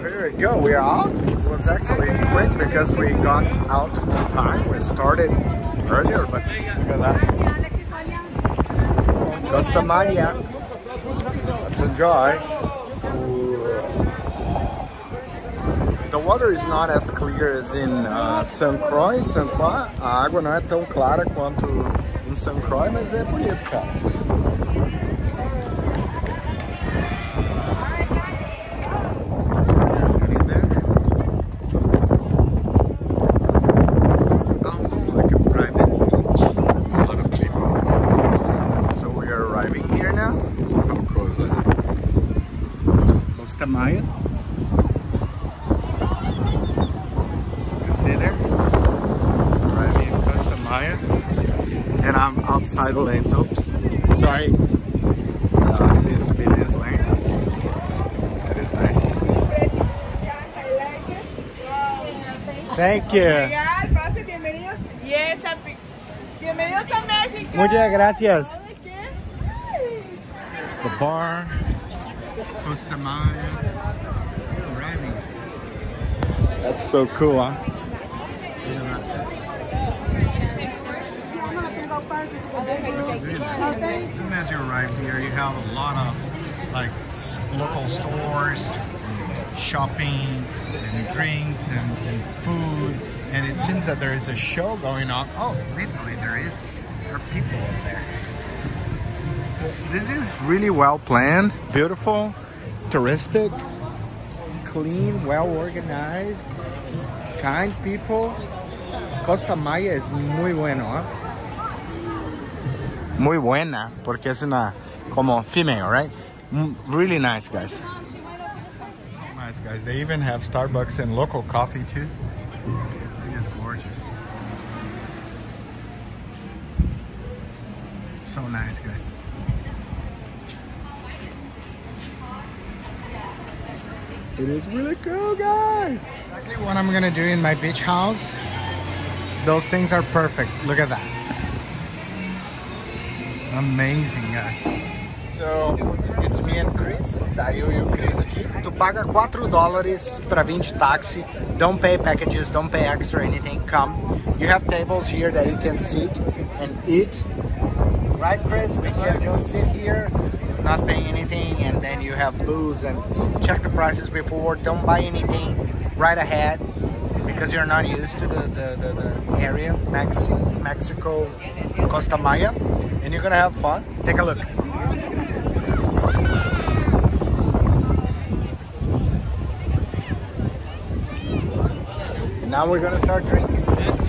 Here we go, we're out. It was actually quick because we got out on time. We started earlier, but look at that. Costa Maya. Let's enjoy. The water is not as clear as in uh, Croix, São Croix. A água não é tão clara quanto em São Croix, mas é bonito, cara. It's almost like a private beach. A lot of people. So we are arriving here now. Of course, Costa Maya. You see there? Arriving in Costa Maya. And I'm outside the lanes. Oops. Sorry. Uh, this speed is lane. That is nice. Thank you. Llegar, bienvenidos. Yes, bienvenidos a México. Muchas gracias. The bar, Costa Maya. That's so cool, huh? Look at that. As soon as you arrive here, you have a lot of like local stores, shopping, and drinks, and, and food. And it seems that there is a show going on. Oh, literally, there is. There are people up there. This is really well planned, beautiful, touristic, clean, well organized, kind people. Costa Maya es muy bueno, ¿eh? Muy buena, porque es una como female, right? Really nice, guys. Nice, guys. They even have Starbucks and local coffee too. It is gorgeous. So nice, guys. It is really cool, guys. Exactly what I'm gonna do in my beach house. Those things are perfect. Look at that. Amazing, guys. So, it's me and Chris. Tá eu e o Chris aqui. Tu paga 4 dólares para vir de táxi. Don't pay packages, don't pay extra anything. Come. You have tables here that you can sit and eat. Right, Chris? We can just sit here, not paying anything, have booze and check the prices before. Don't buy anything right ahead because you're not used to the, the, the, the area, Mexico, Mexico, Costa Maya, and you're gonna have fun. Take a look. Now we're gonna start drinking.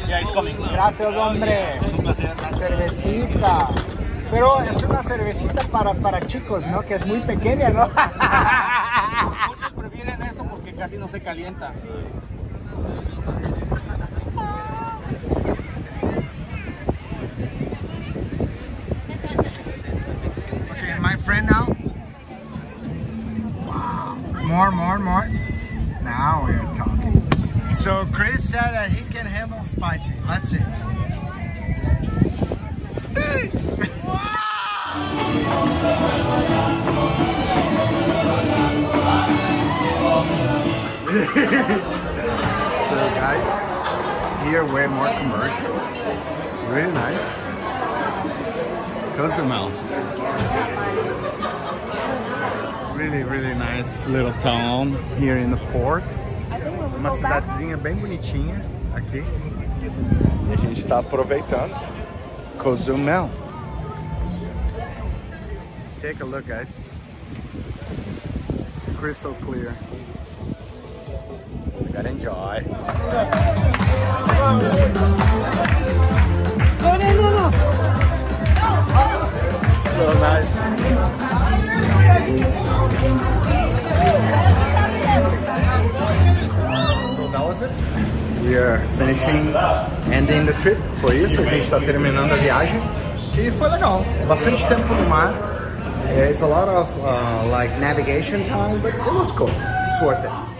Yeah, it's coming. Gracias, hombre. La cervecita. Pero es una cervecita para, para chicos, ¿no? Que es muy pequeña, ¿no? Muchos prefieren esto porque casi no se calienta. Okay, my friend now. Wow. More, more, more. Now we're talking. So Chris said that he can handle spicy. Let's see. so guys, here way more commercial. Really nice. Cozumel. Really, really nice little town here in the port. Uma cidadezinha bem bonitinha aqui. E a gente está aproveitando. Cozumel. Take a look, guys. It's crystal clear. We gotta enjoy. So nice. So that was it. We are finishing, ending the trip. Foi isso, a gente está terminando a viagem. E foi legal. Bastante tempo no mar. It's a lot of uh, like navigation time, but it was cool. It's worth it.